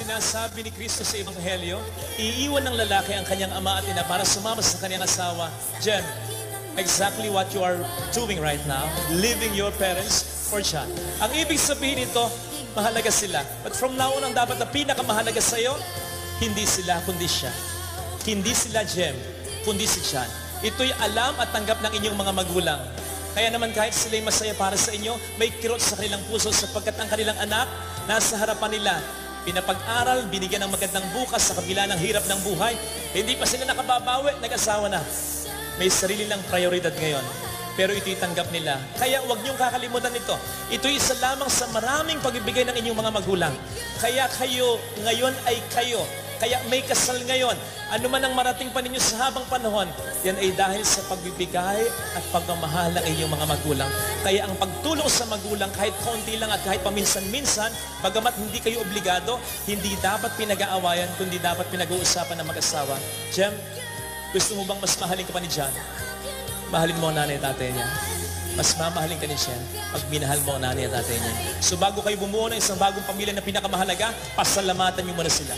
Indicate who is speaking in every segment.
Speaker 1: Sinasabi ni Kristo sa Ebanghelyo, iiwan ng lalaki ang kanyang ama at ina para sumama sa kanyang asawa. Jem, exactly what you are doing right now, leaving your parents for John. Ang ibig sabihin nito, mahalaga sila. But from now on, ang dapat na pinakamahalaga sa iyo, hindi sila, kundi siya. Hindi sila Jem, kundi si John. Ito'y alam at tanggap ng inyong mga magulang. Kaya naman kahit sila'y masaya para sa inyo, may kirot sa kanilang puso sapagkat ang kanilang anak nasa harapan nila. Pinapag-aral, binigyan ng magandang bukas sa kabila ng hirap ng buhay. Hindi pa sila nakababawi, nag-asawa na. May sarili lang prioridad ngayon. Pero ito'y tanggap nila. Kaya huwag niyong kakalimutan ito. Ito'y isa lamang sa maraming pagbibigay ng inyong mga magulang. Kaya kayo, ngayon ay kayo. Kaya may kasal ngayon. Ano man ang marating pa ninyo sa habang panahon, yan ay dahil sa pagbibigay at pagmamahal ng inyong mga magulang. Kaya ang pagtulong sa magulang kahit konti lang at kahit paminsan-minsan, bagamat hindi kayo obligado, hindi dapat pinag-aawayan, kundi dapat pinag-uusapan ng mag-asawa. Jem, gusto mo bang mas mahalin ka pa ni John? Mahalin mo ang nanay at tatay niya. Mas mamahalin ka ni Shen pag minahal mo ang nanay at tatay niya. So bago kayo bumuo ng isang bagong pamilya na pinakamahalaga, pasalamatan niyo muna sila.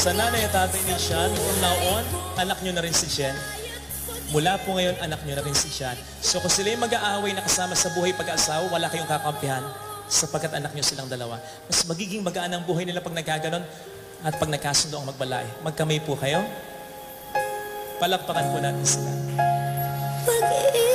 Speaker 1: Sa nanay at tatay ni Sean, from now on, anak niyo na rin si Jen. Mula po ngayon, anak niyo na rin si Sean. So kung sila'y mag-aaway na kasama sa buhay pag-aasawa, wala kayong kakampihan sapagkat anak niyo silang dalawa. Mas magiging magaan ang buhay nila pag nagkaganon at pag nagkasundo ang magbalay. Magkamay po kayo. Palakpakan po natin sila.
Speaker 2: Pag-ibig